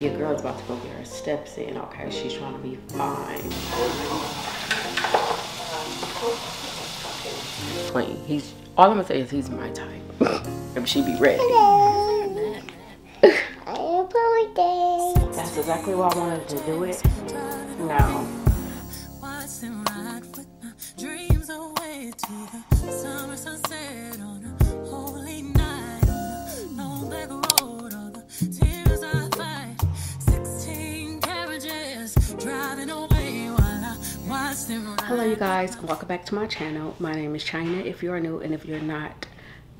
Your girl's about to go get her steps in, okay? She's trying to be fine. Clean. He's all I'm gonna say is he's my type. if she be ready. That's exactly why I wanted to do it. Now. Hello you guys, welcome back to my channel. My name is Chyna if you're new and if you're not,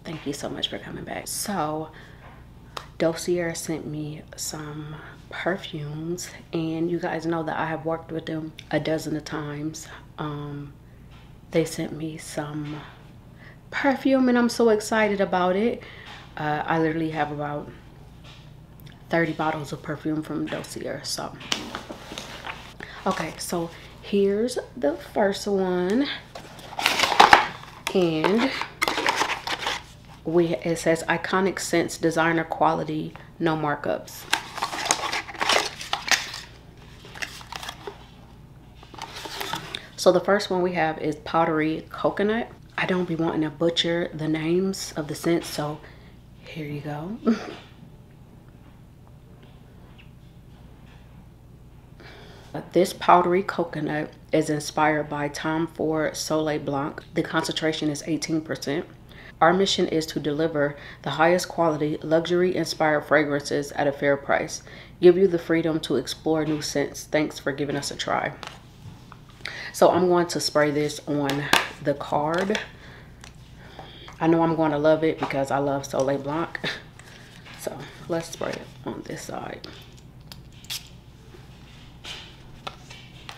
thank you so much for coming back. So, Dossier sent me some perfumes and you guys know that I have worked with them a dozen of times. Um, they sent me some perfume and I'm so excited about it. Uh, I literally have about 30 bottles of perfume from Dossier. So, okay, so here's the first one. And we it says iconic scents designer quality no markups. So the first one we have is powdery coconut. I don't be wanting to butcher the names of the scents so here you go This powdery coconut is inspired by Tom Ford Soleil Blanc. The concentration is 18%. Our mission is to deliver the highest quality, luxury inspired fragrances at a fair price. Give you the freedom to explore new scents. Thanks for giving us a try. So I'm going to spray this on the card. I know I'm going to love it because I love Soleil Blanc. So let's spray it on this side.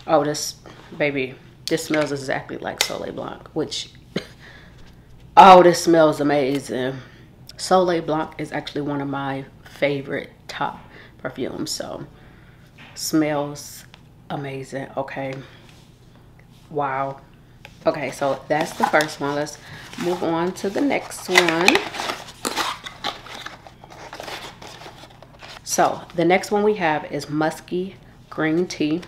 Oh, this, baby, this smells exactly like Soleil Blanc, which, oh, this smells amazing. Soleil Blanc is actually one of my favorite top perfumes, so smells amazing, okay. Wow. Okay, so that's the first one. Let's move on to the next one. So the next one we have is Musky Green Tea.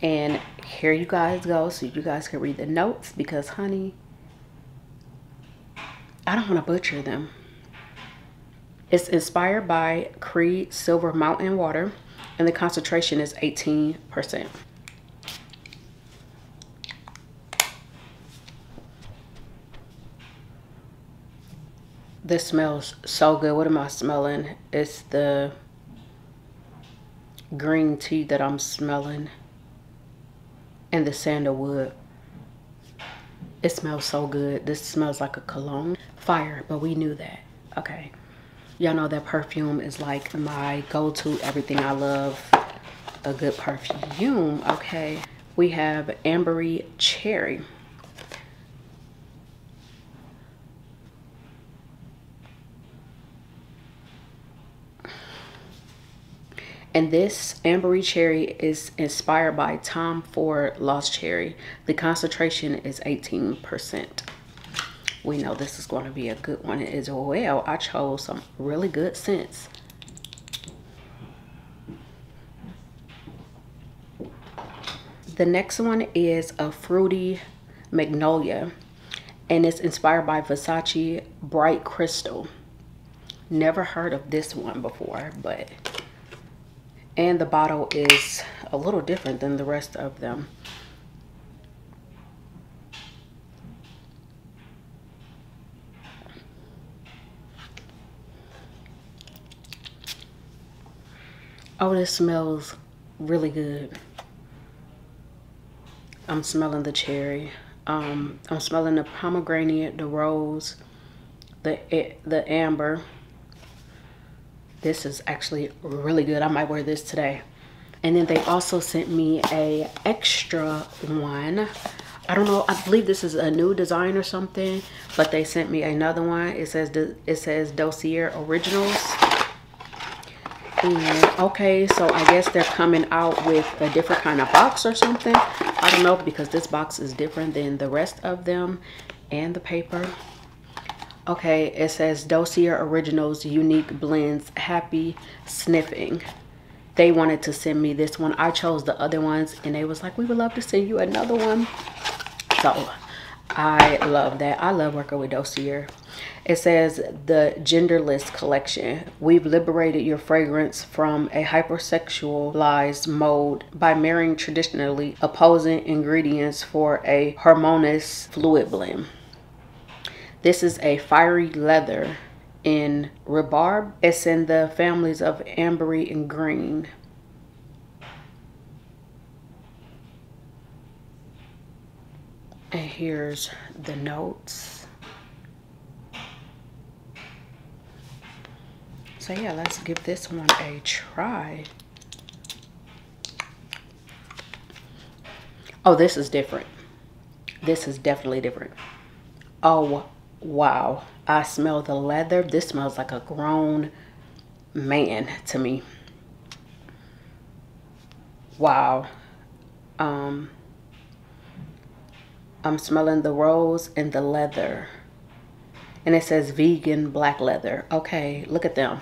And here you guys go so you guys can read the notes because honey, I don't want to butcher them. It's inspired by Creed Silver Mountain Water and the concentration is 18%. This smells so good. What am I smelling? It's the green tea that I'm smelling and the sandalwood. It smells so good. This smells like a cologne. Fire, but we knew that. Okay. Y'all know that perfume is like my go-to everything I love. A good perfume, okay. We have Ambery Cherry. And this ambery cherry is inspired by Tom Ford Lost Cherry. The concentration is 18%. We know this is going to be a good one as well. I chose some really good scents. The next one is a fruity magnolia and it's inspired by Versace Bright Crystal. Never heard of this one before, but and the bottle is a little different than the rest of them. Oh, this smells really good. I'm smelling the cherry. Um, I'm smelling the pomegranate, the rose, the the amber, this is actually really good. I might wear this today. And then they also sent me a extra one. I don't know. I believe this is a new design or something, but they sent me another one. It says it says Dossier Originals. And okay, so I guess they're coming out with a different kind of box or something. I don't know because this box is different than the rest of them and the paper. Okay, it says Dossier Originals Unique Blends Happy Sniffing. they wanted to send me this one. I chose the other ones and they was like, we would love to send you another one. So I love that. I love working with Dossier. It says the genderless collection. We've liberated your fragrance from a hypersexualized mode by marrying traditionally opposing ingredients for a harmonious fluid blend. This is a fiery leather in rhubarb. It's in the families of ambery and green. And here's the notes. So yeah, let's give this one a try. Oh, this is different. This is definitely different. Oh, wow. I smell the leather. This smells like a grown man to me. Wow. Um, I'm smelling the rose and the leather. And it says vegan black leather. Okay, look at them.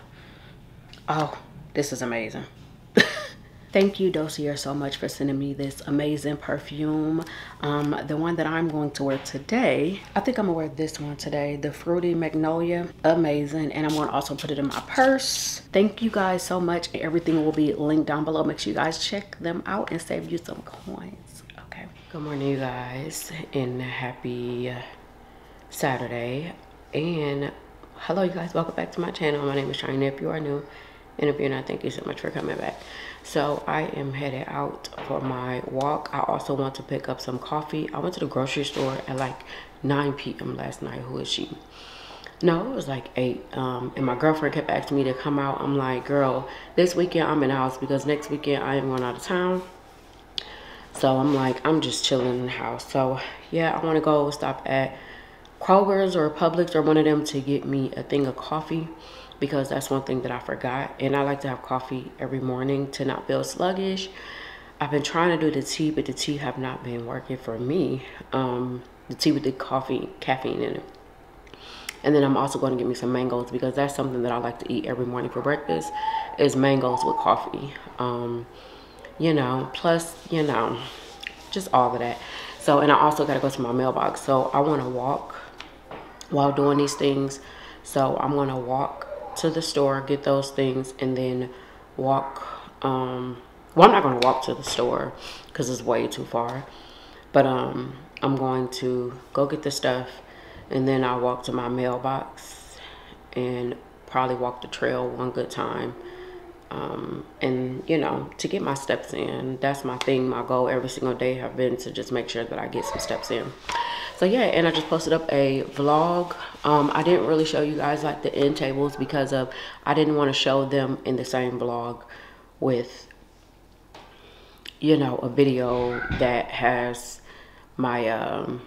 Oh, this is amazing. Thank you, Dossier, so much for sending me this amazing perfume. Um, the one that I'm going to wear today, I think I'm gonna wear this one today, the Fruity Magnolia. Amazing. And I'm gonna also put it in my purse. Thank you guys so much. Everything will be linked down below. Make sure you guys check them out and save you some coins. Okay. Good morning, you guys, and happy Saturday. And hello, you guys. Welcome back to my channel. My name is Chyna. If you are new, and if you're not, thank you so much for coming back. So I am headed out for my walk. I also want to pick up some coffee. I went to the grocery store at like 9 p.m. last night. Who is she? No, it was like 8. Um, and my girlfriend kept asking me to come out. I'm like, girl, this weekend I'm in the house because next weekend I am going out of town. So I'm like, I'm just chilling in the house. So yeah, I want to go stop at Kroger's or Publix or one of them to get me a thing of coffee because that's one thing that I forgot. And I like to have coffee every morning to not feel sluggish. I've been trying to do the tea, but the tea have not been working for me. Um, the tea with the coffee, caffeine in it. And then I'm also going to get me some mangoes because that's something that I like to eat every morning for breakfast is mangoes with coffee. Um, you know, plus, you know, just all of that. So, and I also got to go to my mailbox. So I want to walk while doing these things. So I'm going to walk to the store, get those things, and then walk. Um, well, I'm not going to walk to the store because it's way too far. But um, I'm going to go get the stuff, and then I'll walk to my mailbox and probably walk the trail one good time. Um, and you know to get my steps in that's my thing my goal every single day have been to just make sure that i get some steps in. So yeah and i just posted up a vlog. Um, i didn't really show you guys like the end tables because of i didn't want to show them in the same vlog with you know a video that has my um,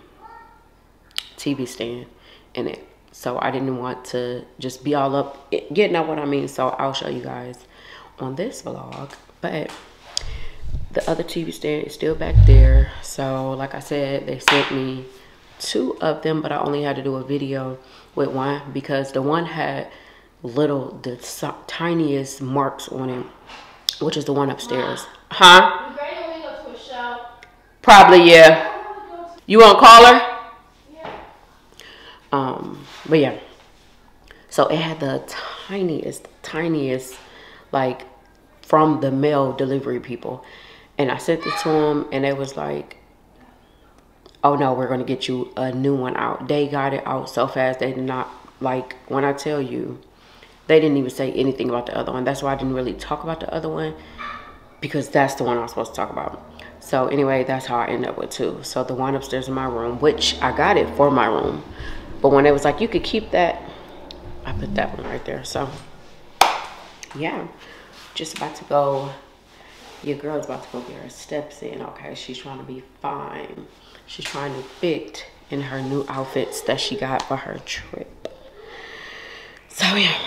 tv stand in it. So i didn't want to just be all up getting out what i mean. So i'll show you guys on this vlog but the other tv stand is still back there so like i said they sent me two of them, but I only had to do a video with one because the one had little, the tiniest marks on it, which is the one upstairs. Huh? Probably, yeah. You want to call her? Yeah. Um, but yeah. So it had the tiniest, tiniest, like, from the mail delivery people. And I sent it to them, and it was like, oh no, we're to get you a new one out. They got it out so fast. They did not, like, when I tell you, they didn't even say anything about the other one. That's why I didn't really talk about the other one because that's the one I was supposed to talk about. So anyway, that's how I ended up with two. So the one upstairs in my room, which I got it for my room. But when it was like, you could keep that, I put that one right there. So yeah, just about to go. Your girl's about to go get her steps in. Okay, she's trying to be fine. She's trying to fit in her new outfits that she got for her trip. So yeah.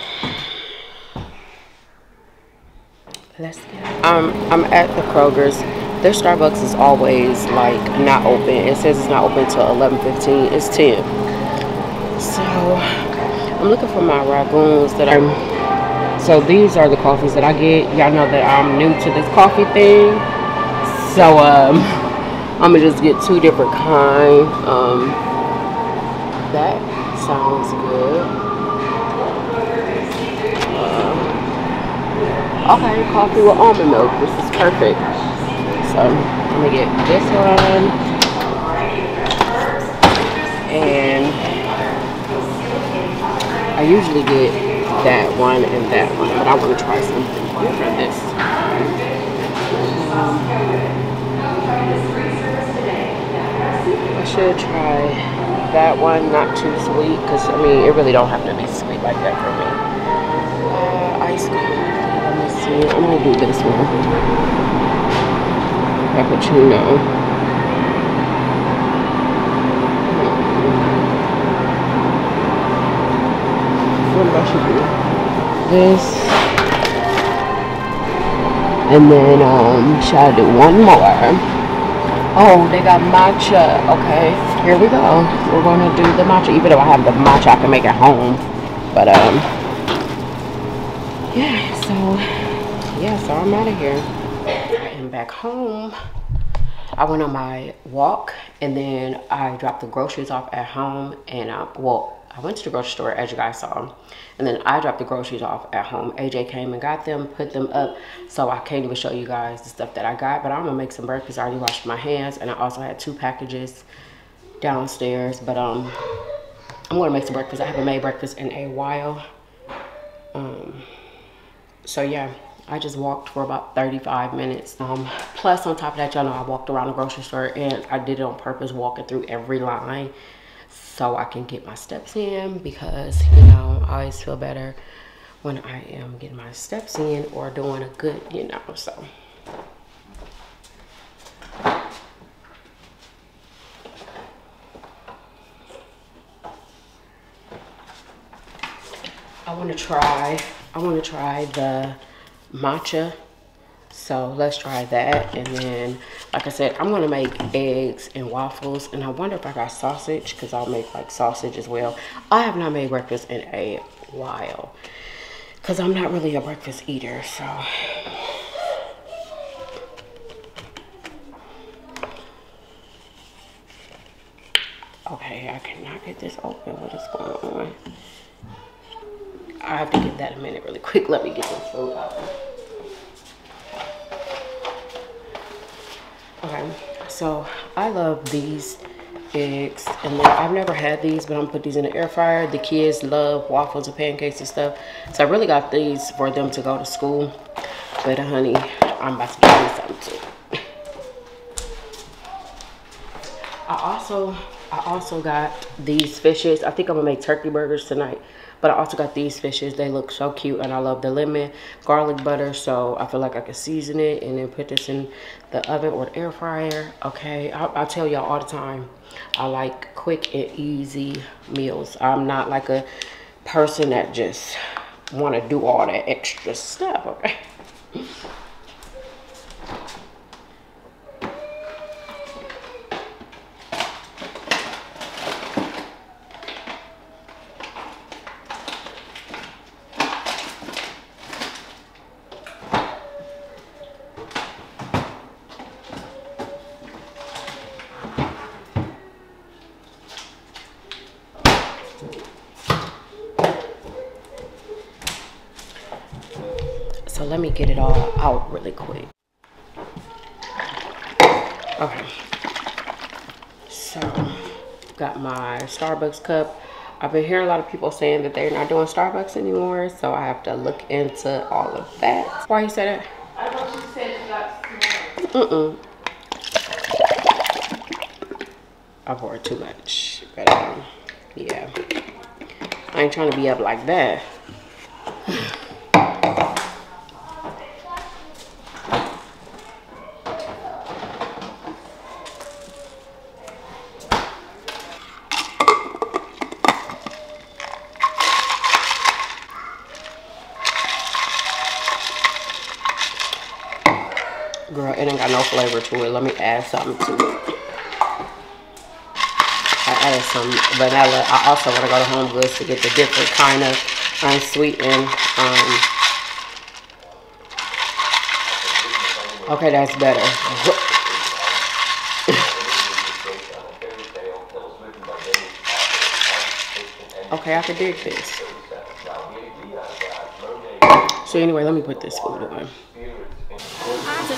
Let's get um I'm at the Kroger's. Their Starbucks is always like not open. It says it's not open until 11:15. It's 10. So I'm looking for my ragoons that I'm So these are the coffees that I get. Y'all know that I'm new to this coffee thing. So um, I'm gonna just get two different kind. Um, that sounds good. Uh, okay, coffee with almond milk. This is perfect. So I'm gonna get this one and I usually get that one and that one, but I want to try something different this. I should try that one, not too sweet, because I mean, it really don't have to be sweet like that for me. Uh, ice cream, let me see, I'm going to do this one. Cappuccino. I should? This. And then, um, should I do one more? Oh, they got matcha. Okay, here we go. We're gonna do the matcha. Even though I have the matcha, I can make it home. But, um, yeah, so, yeah, so I'm out of here. I am back home. I went on my walk and then I dropped the groceries off at home and, uh, well, I went to the grocery store as you guys saw. And then I dropped the groceries off at home. AJ came and got them, put them up. So I can't even show you guys the stuff that I got. But I'm gonna make some breakfast. I already washed my hands and I also had two packages downstairs. But um I'm gonna make some breakfast. I haven't made breakfast in a while. Um so yeah. I just walked for about 35 minutes. Um, plus, on top of that, y'all know I walked around the grocery store and I did it on purpose, walking through every line so I can get my steps in because, you know, I always feel better when I am getting my steps in or doing a good, you know, so. I want to try, I want to try the matcha so let's try that. And then, like I said, I'm gonna make eggs and waffles. And I wonder if I got sausage, because I'll make like sausage as well. I have not made breakfast in a while. Because I'm not really a breakfast eater, so. Okay, I cannot get this open. What is going on? I have to give that a minute really quick. Let me get this food out. Okay, so I love these eggs and then I've never had these but I'm gonna put these in the air fryer. The kids love waffles and pancakes and stuff so I really got these for them to go to school. But uh, honey I'm about to give me something too. I also I also got these fishes. I think I'm gonna make turkey burgers tonight but I also got these fishes. They look so cute and I love the lemon garlic butter. So I feel like I can season it and then put this in the oven or the air fryer. Okay, I, I tell y'all all the time, I like quick and easy meals. I'm not like a person that just want to do all that extra stuff, okay? So let me get it all out really quick. Okay. So, got my Starbucks cup. I've been hearing a lot of people saying that they're not doing Starbucks anymore, so I have to look into all of that. Why you say that? I thought you said you got Mm-mm. I poured too much, but um, yeah. I ain't trying to be up like that. flavor to it. Let me add something to it. I added some vanilla. I also want to go to Home Goods to get the different kind of unsweetened. Um, okay, that's better. okay, I can dig this. So anyway, let me put this food on.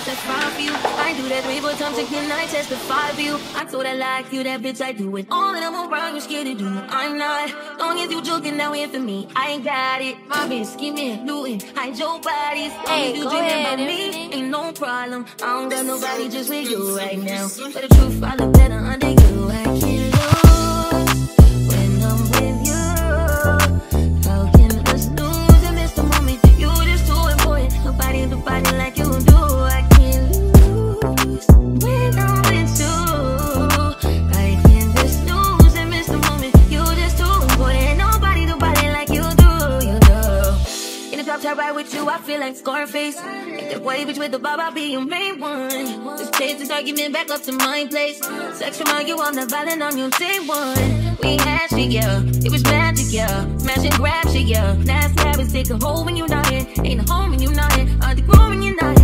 I testify for you. I do that three, times again. I testify for you. I told I like you, that bitch. I do it. All them around you scared to do. I'm not. Long as you joking, now in for me. I ain't got it. My bitch scheming, looting, hide your bodies. Hey, you dreaming about me, ain't no problem. I don't got nobody just with you right now. But the truth, I look better under you. With you, I feel like Scarface. If that white bitch with the bob, I'll be your main one. Just take this argument back up to my place. Sex remind you I'm not violent on your day one. We had shit, yeah. It was magic, yeah. Smash and grab shit, yeah. Last habits take a hold when you're not here. Ain't a home when you're not here. Are they grow when you're not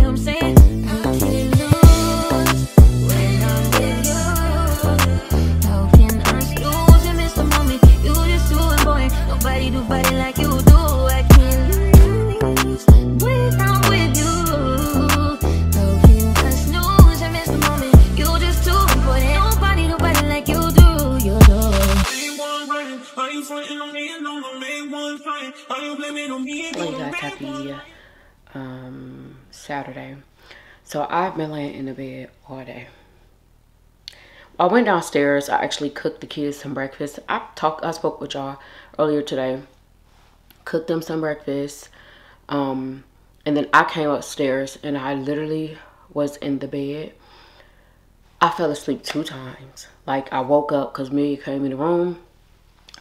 Well, you guys, happy um, Saturday. So I've been laying in the bed all day. I went downstairs. I actually cooked the kids some breakfast. I talked. I spoke with y'all earlier today. Cooked them some breakfast. Um, and then I came upstairs and I literally was in the bed. I fell asleep two times. Like I woke up because Amelia came in the room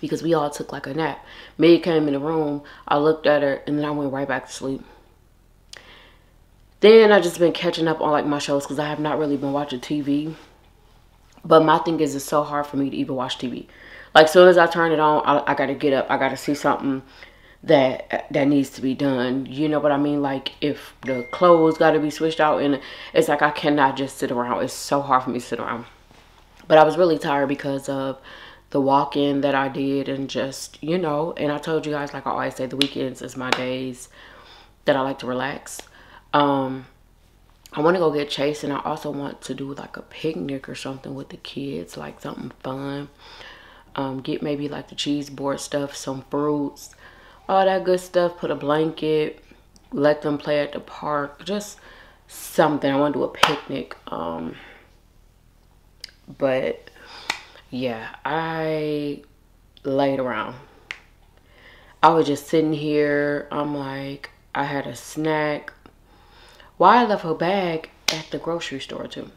because we all took like a nap. Amelia came in the room. I looked at her and then I went right back to sleep. Then I just been catching up on like my shows because I have not really been watching TV. But my thing is, it's so hard for me to even watch TV. Like, soon as I turn it on, I, I gotta get up. I gotta see something that that needs to be done. You know what I mean? Like, if the clothes gotta be switched out, and it's like I cannot just sit around. It's so hard for me to sit around. But I was really tired because of the walk-in that I did, and just you know. And I told you guys, like I always say, the weekends is my days that I like to relax. Um, I want to go get Chase and I also want to do like a picnic or something with the kids, like something fun. Um, get maybe like the cheese board stuff, some fruits, all that good stuff. Put a blanket, let them play at the park, just something. I want to do a picnic. Um, but yeah, I laid around. I was just sitting here. I'm like, I had a snack. Why I left her bag at the grocery store too.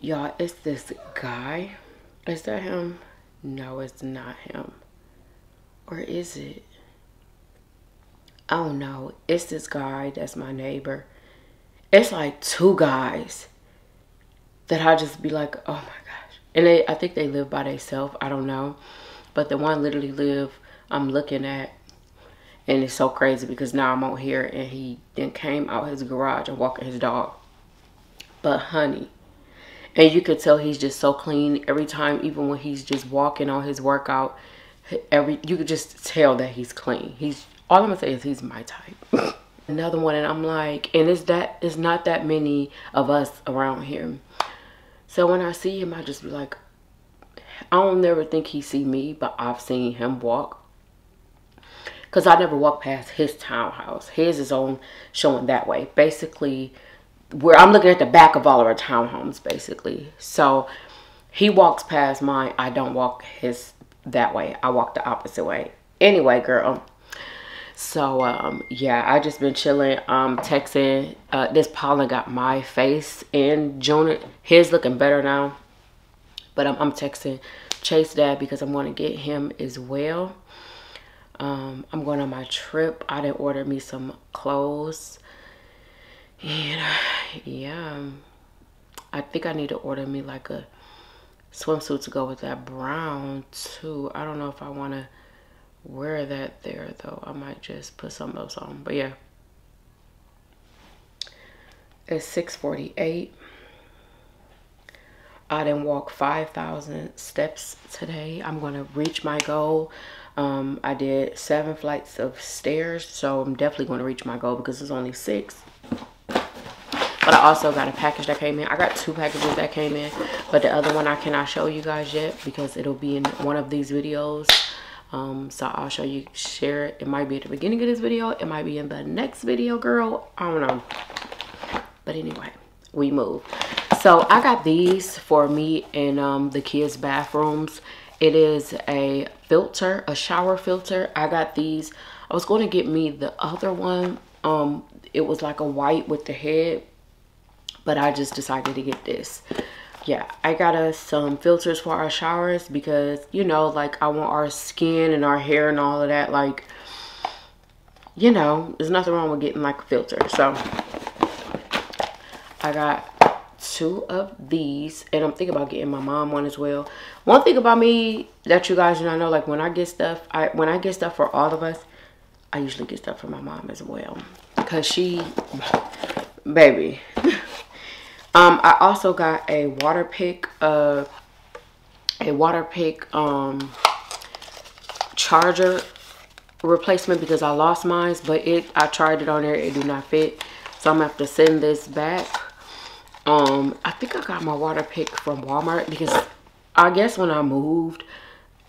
Y'all, it's this guy. Is that him? No, it's not him. Or is it? Oh, Don't know. It's this guy that's my neighbor. It's like two guys that I just be like, oh my gosh. And they, I think they live by themselves. I don't know. But the one literally live, I'm looking at and it's so crazy because now I'm out here and he then came out his garage and walking his dog. But honey, and you could tell he's just so clean every time, even when he's just walking on his workout. Every you could just tell that he's clean. He's all I'm gonna say is he's my type. Another one, and I'm like, and it's that it's not that many of us around here. So when I see him, I just be like, I don't never think he see me, but I've seen him walk because I never walk past his townhouse. His is on showing that way. Basically, where I'm looking at the back of all of our townhomes, basically. So he walks past mine. I don't walk his that way. I walk the opposite way. Anyway, girl. So um yeah, I just been chilling, um texting. Uh this pollen got my face in June. His looking better now. But I'm, I'm texting Chase dad because I'm going to get him as well um, I'm going on my trip. I didn't order me some clothes. And yeah, I think I need to order me like a swimsuit to go with that brown too. I don't know if I want to wear that there though. I might just put some else on. But yeah. It's 648. I didn't walk 5,000 steps today. I'm going to reach my goal. Um, I did seven flights of stairs, so I'm definitely going to reach my goal because it's only six. But I also got a package that came in. I got two packages that came in, but the other one I cannot show you guys yet because it'll be in one of these videos. Um, so I'll show you, share it. It might be at the beginning of this video. It might be in the next video, girl. I don't know. But anyway, we move so i got these for me in um, the kids bathrooms it is a filter a shower filter i got these i was going to get me the other one um it was like a white with the head but i just decided to get this yeah i got us some filters for our showers because you know like i want our skin and our hair and all of that like you know there's nothing wrong with getting like a filter. So i got two of these and i'm thinking about getting my mom one as well. One thing about me that you guys not know like when i get stuff i when i get stuff for all of us i usually get stuff for my mom as well. Because she baby um i also got a Waterpik uh a Waterpik um charger replacement because i lost mine but it i tried it on there it do not fit. So i'm gonna have to send this back. Um i think i got my Waterpik from walmart because i guess when i moved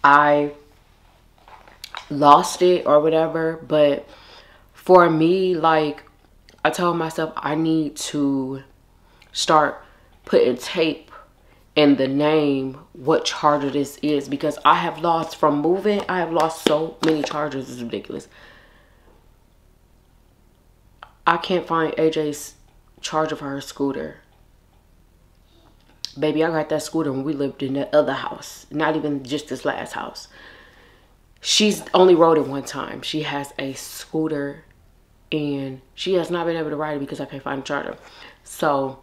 i lost it or whatever but for me like i told myself i need to start putting tape in the name what charger this is because i have lost from moving i have lost so many chargers it's ridiculous i can't find aj's charger for her scooter Baby, I got that scooter when we lived in the other house. Not even just this last house. She's only rode it one time. She has a scooter and she has not been able to ride it because I can't find a charger. So,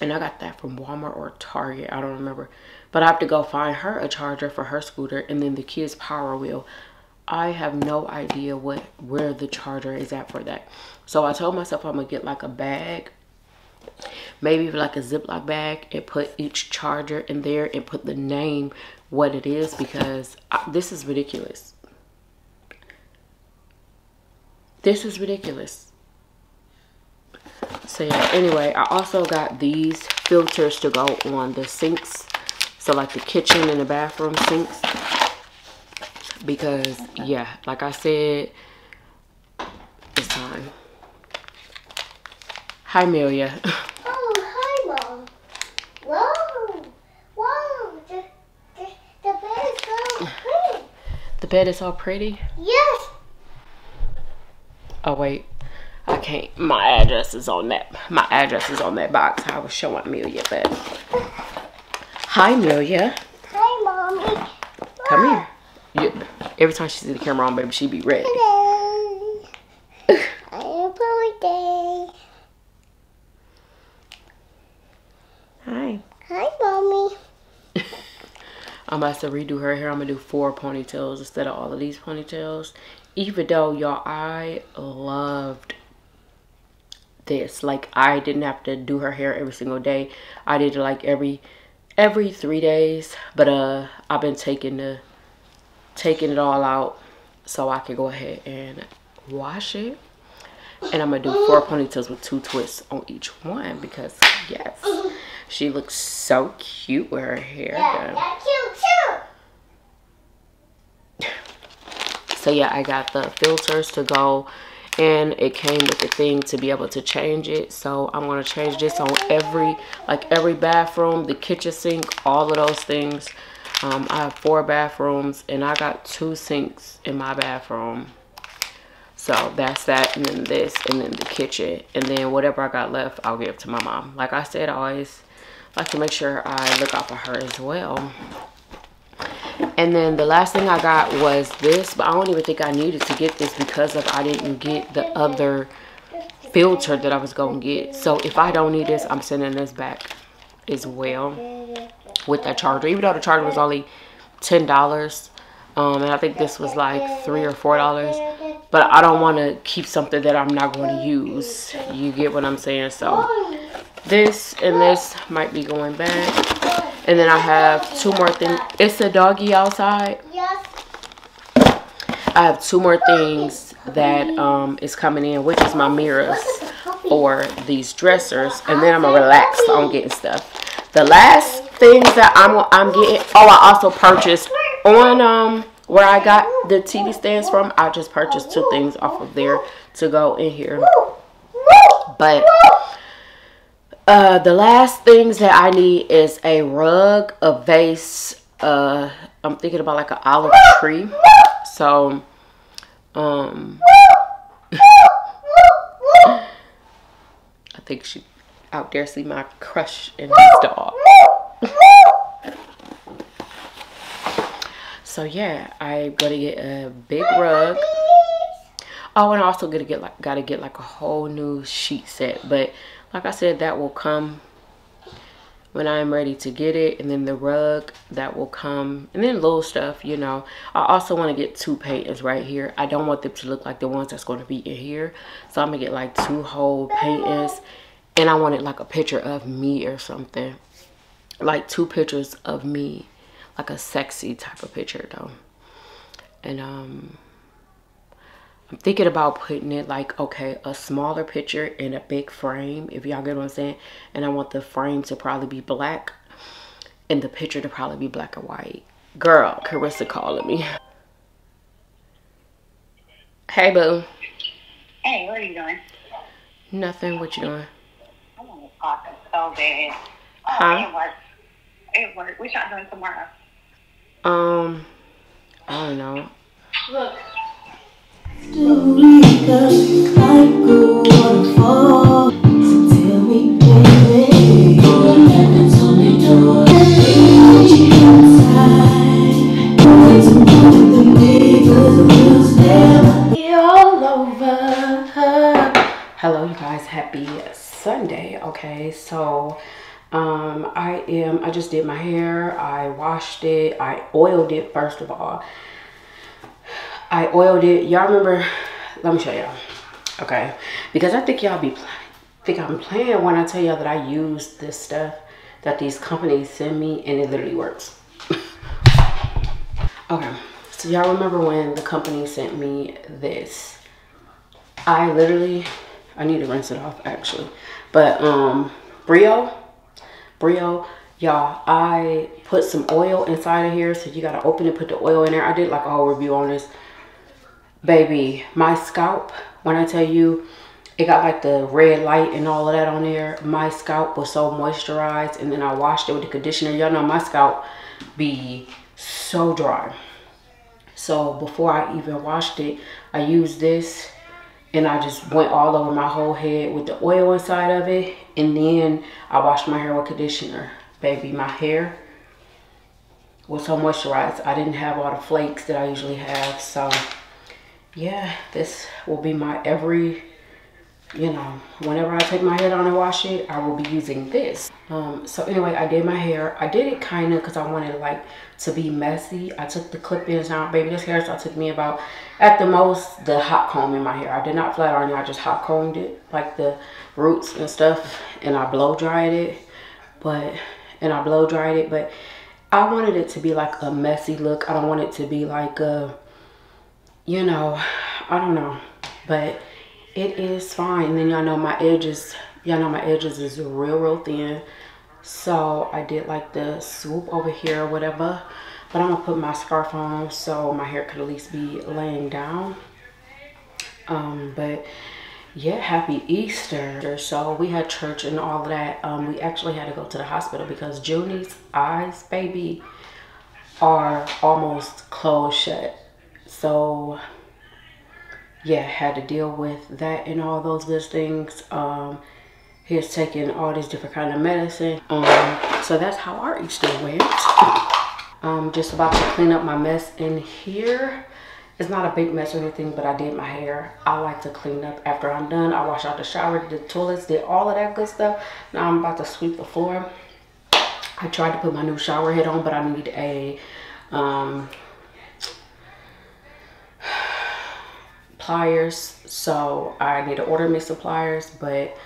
and I got that from Walmart or Target. I don't remember. But I have to go find her a charger for her scooter and then the kids power wheel. I have no idea what where the charger is at for that. So I told myself I'm to get like a bag maybe like a ziploc bag and put each charger in there and put the name what it is because I, this is ridiculous this is ridiculous so yeah anyway i also got these filters to go on the sinks so like the kitchen and the bathroom sinks because yeah like i said it's time Hi, Amelia. Oh, hi, Mom. Whoa. Whoa. The, the, the bed is so pretty. The bed is all pretty? Yes. Oh, wait. I can't. My address is on that. My address is on that box. I was showing Amelia, but. Hi, Amelia. Hi, Mommy. Come here. You, every time she see the camera on, baby, she be ready. Hello. I'm birthday. Hi. Hi, Mommy. I'm about to redo her hair. I'm gonna do four ponytails instead of all of these ponytails. Even though y'all, I loved this. Like I didn't have to do her hair every single day. I did it like every every three days. But uh I've been taking the taking it all out so I can go ahead and wash it. And I'm gonna do four ponytails with two twists on each one because yes. She looks so cute with her hair Yeah, done. cute too. So yeah, I got the filters to go and it came with the thing to be able to change it. So I'm gonna change this on every, like every bathroom, the kitchen sink, all of those things. Um, I have four bathrooms and I got two sinks in my bathroom. So that's that and then this and then the kitchen. And then whatever I got left, I'll give to my mom. Like I said, I always like to make sure I look out for her as well. And then the last thing I got was this, but I don't even think I needed to get this because of I didn't get the other filter that I was going to get. So if I don't need this, I'm sending this back as well with that charger. Even though the charger was only $10. Um, and I think this was like 3 or $4. But I don't want to keep something that I'm not going to use. You get what I'm saying? So this and this might be going back. And then I have two more things. It's a doggy outside. Yes. I have two more things that um, is coming in, which is my mirrors or these dressers. And then I'm going to relax on getting stuff. The last things that I'm, I'm getting, oh, I also purchased on um where I got the TV stands from. I just purchased two things off of there to go in here. But uh, the last things that I need is a rug, a vase. Uh, I'm thinking about like an olive tree. So, um, I think she out there see my crush in his dog. so yeah, I'm gonna get a big rug. Oh, and I also gotta get like gotta get like a whole new sheet set. But like I said, that will come when I'm ready to get it. And then the rug that will come. And then little stuff, you know. I also want to get two paintings right here. I don't want them to look like the ones that's going to be in here. So I'm to get like two whole paintings. And I wanted like a picture of me or something. Like two pictures of me. Like a sexy type of picture though. And um I'm thinking about putting it like, okay, a smaller picture in a big frame, if y'all get what I'm saying. And I want the frame to probably be black and the picture to probably be black and white. Girl, Carissa calling me. Hey, boo. Hey, what are you doing? Nothing. What you doing? I want to talk so bad. Oh, Huh? it worked. It works. What y'all doing tomorrow? Um, I don't know. Look. Sunday. Okay, so um, I am. I just did my hair. I washed it. I oiled it first of all. I oiled it. Y'all remember? Let me show y'all. Okay, because I think y'all be think I'm playing when I tell y'all that I use this stuff that these companies send me, and it literally works. Okay, so y'all remember when the company sent me this? I literally, I need to rinse it off actually. But um, Brio, Brio, y'all, I put some oil inside of here. So you gotta open it, put the oil in there. I did like a whole review on this. Baby, my scalp, when I tell you, it got like the red light and all of that on there. My scalp was so moisturized and then I washed it with the conditioner. Y'all know my scalp be so dry. So before I even washed it, I used this and I just went all over my whole head with the oil inside of it. And then I washed my hair with conditioner. Baby, my hair was so moisturized. I didn't have all the flakes that I usually have. So yeah, this will be my every you know, whenever I take my hair down and wash it, I will be using this. Um, so anyway, I did my hair. I did it kind of because I wanted like to be messy. I took the clip-ins out. Baby, this hairstyle took me about, at the most, the hot comb in my hair. I did not flat iron it. I just hot combed it, like the roots and stuff. And I blow dried it. But, and I blow dried it. But I wanted it to be like a messy look. I don't want it to be like a, you know, I don't know. But it is fine. And then y'all know my edges, y'all know my edges is real, real thin. So I did like the swoop over here or whatever. But I'm gonna put my scarf on so my hair could at least be laying down. Um, but yeah, happy Easter. So we had church and all of that. Um, we actually had to go to the hospital because Junie's eyes, baby, are almost closed shut. So yeah, had to deal with that and all those good things. Um, he's taking all these different kind of medicine. Um, so that's how our Easter went. um, just about to clean up my mess in here. It's not a big mess or anything, but I did my hair. I like to clean up after I'm done. I wash out the shower, the toilets, did all of that good stuff. Now I'm about to sweep the floor. I tried to put my new shower head on, but I need a um, pliers so i need to order me some pliers but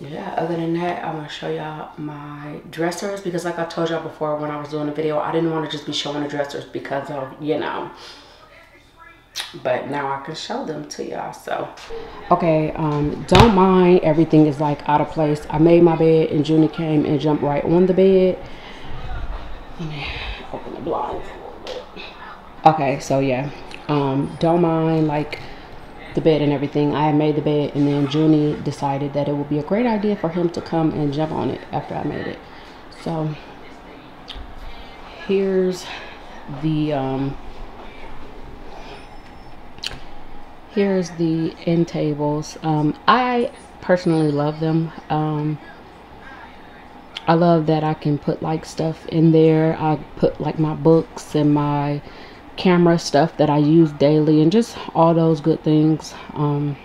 yeah other than that i'm gonna show y'all my dressers because like i told y'all before when i was doing the video i didn't want to just be showing the dressers because of you know but now i can show them to y'all so. Okay um don't mind everything is like out of place. I made my bed and junie came and jumped right on the bed. Open the blinds. Okay so yeah um don't mind like the bed and everything. I made the bed and then Junie decided that it would be a great idea for him to come and jump on it after I made it. So here's the um here's the end tables. Um I personally love them. Um I love that I can put like stuff in there. I put like my books and my camera stuff that I use daily and just all those good things. Um,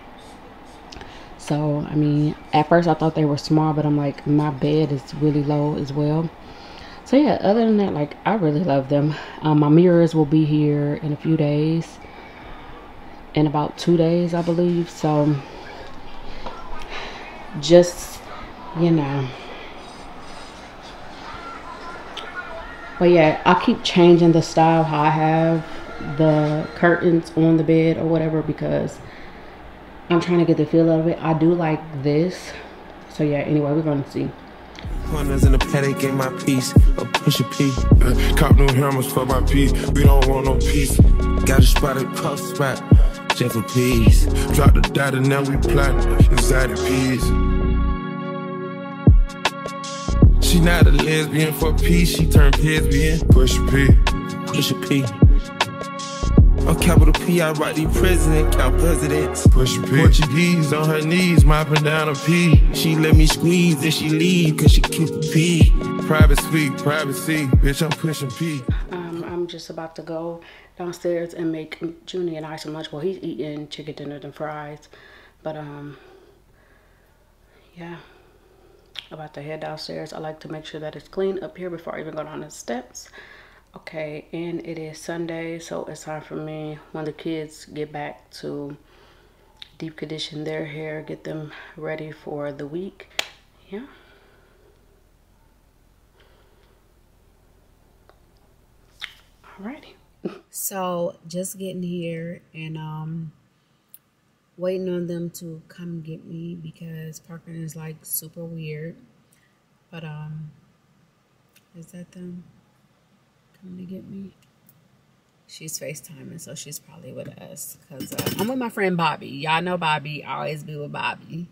so, I mean, at first I thought they were small, but I'm like, my bed is really low as well. So, yeah, other than that, like, I really love them. Um, my mirrors will be here in a few days. In about two days, I believe. So, just, you know. But yeah, I keep changing the style how I have the curtains on the bed or whatever because I'm trying to get the feel of it. I do like this. So yeah, anyway, we're gonna see. Corners in the my piece. A push a. Uh, cop new hammers for my piece. We don't want no peace. Got a spotted puff spot. Just for peace. Drop the data, now we inside. She not a lesbian for peace, she turned lesbian. Push a P, push a P. On capital P, I write the president, count presidents. Push a P. Portuguese on her knees, mopping down a P. She let me squeeze, then she leave, cause she keep a P. Private suite, privacy, bitch, I'm pushing P. Um, I'm just about to go downstairs and make Junior and I some lunch. Well, he's eating chicken dinner and fries. But, um, yeah about to head downstairs i like to make sure that it's clean up here before i even go down the steps. Okay and it is sunday so it's time for me when the kids get back to deep condition their hair get them ready for the week. Yeah. Alrighty so just getting here and um waiting on them to come get me because parking is like super weird. But um, is that them coming to get me? She's FaceTiming, so she's probably with us. Because uh, I'm with my friend Bobby. Y'all know Bobby. I always be with Bobby.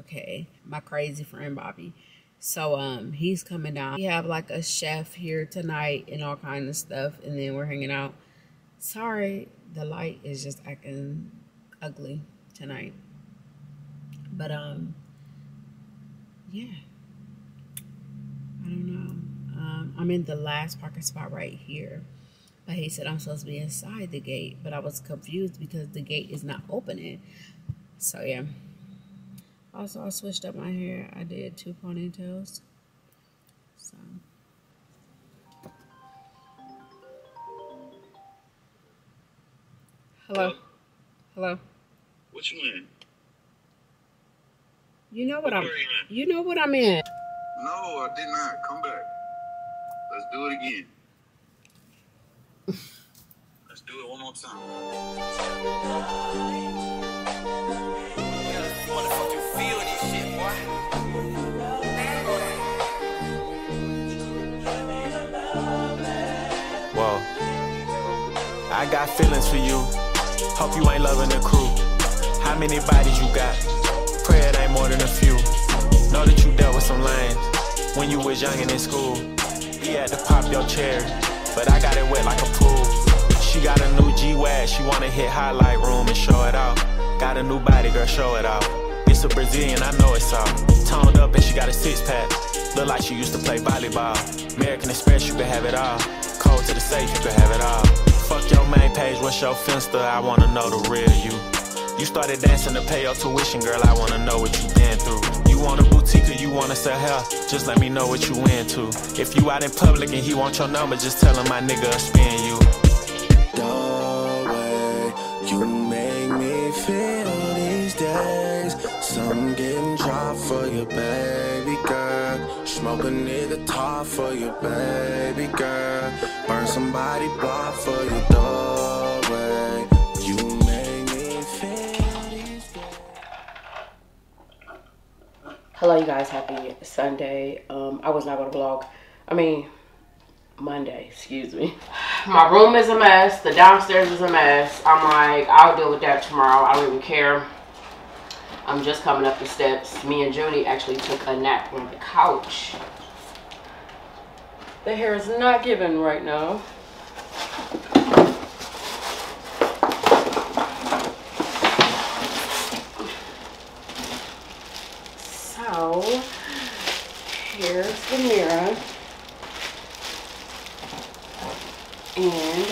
Okay, my crazy friend Bobby. So um, he's coming down. We have like a chef here tonight and all kind of stuff. And then we're hanging out. Sorry, the light is just acting ugly tonight. But um yeah. I don't know. Um, I'm in the last parking spot right here. But he said I'm supposed to be inside the gate, but I was confused because the gate is not opening. So yeah. Also, I switched up my hair. I did two ponytails. So. Hello. Hello. What you in? You know what, what I'm. You know what I'm in. No, I did not. Come back. Let's do it again. Let's do it one more time. Whoa. I got feelings for you. Hope you ain't loving the crew. How many bodies you got? Pray it ain't more than a few. Know that you dealt with some lanes when you was young and in school. He had to pop your chair, but I got it wet like a pool. She got a new G-Wag, she wanna hit highlight room and show it off. Got a new body, girl, show it off. It's a Brazilian, I know it's all. Toned up and she got a six pack. Look like she used to play volleyball. American Express, you can have it all. Code to the safe, you can have it all. Fuck your main page, what's your finsta? I wanna know the real you. You started dancing to pay your tuition, girl. I wanna know what you been through. You want a boutique or you wanna sell hair? Just let me know what you into. If you out in public and he want your number, just tell him my nigga spin you. The way you make me feel these days, some getting dropped for your baby girl. Smoking a nigga top for your baby girl. Burn somebody block for your Hello, you guys. Happy Sunday. Um, I was not gonna vlog. I mean, Monday. Excuse me. My room is a mess. The downstairs is a mess. I'm like, I'll deal with that tomorrow. I don't even care. I'm just coming up the steps. Me and Junie actually took a nap on the couch. The hair is not given right now. So, here's the mirror. And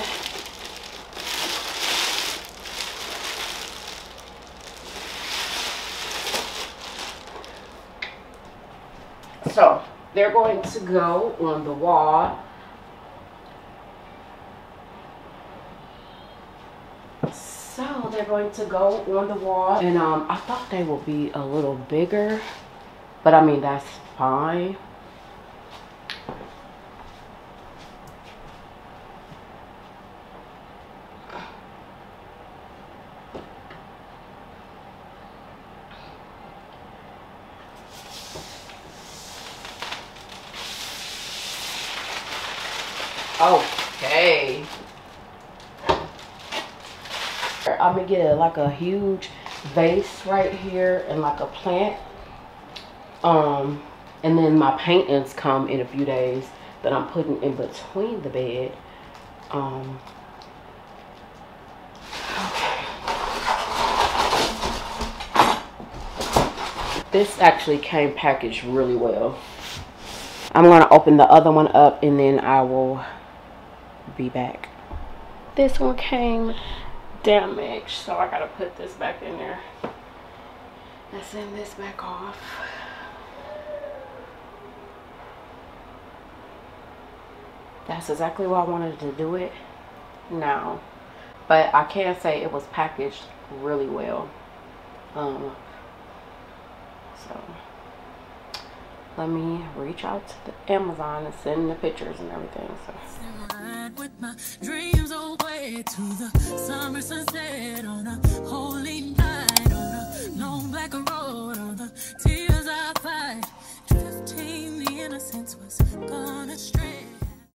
so they're going to go on the wall. So they're going to go on the wall and um I thought they would be a little bigger but I mean that's fine. Okay. I'm gonna get a, like a huge vase right here and like a plant. Um, and then my paintings come in a few days that I'm putting in between the bed. Um, this actually came packaged really well. I'm gonna open the other one up and then I will be back. This one came damaged, so I gotta put this back in there. Let's send this back off. That's exactly why I wanted to do it now. But I can say it was packaged really well. Um, so let me reach out to Amazon and send the pictures and everything. So. With my dreams away to the summer sunset on a holy night on a long black road on the tears I fight drifting the innocence was gone astray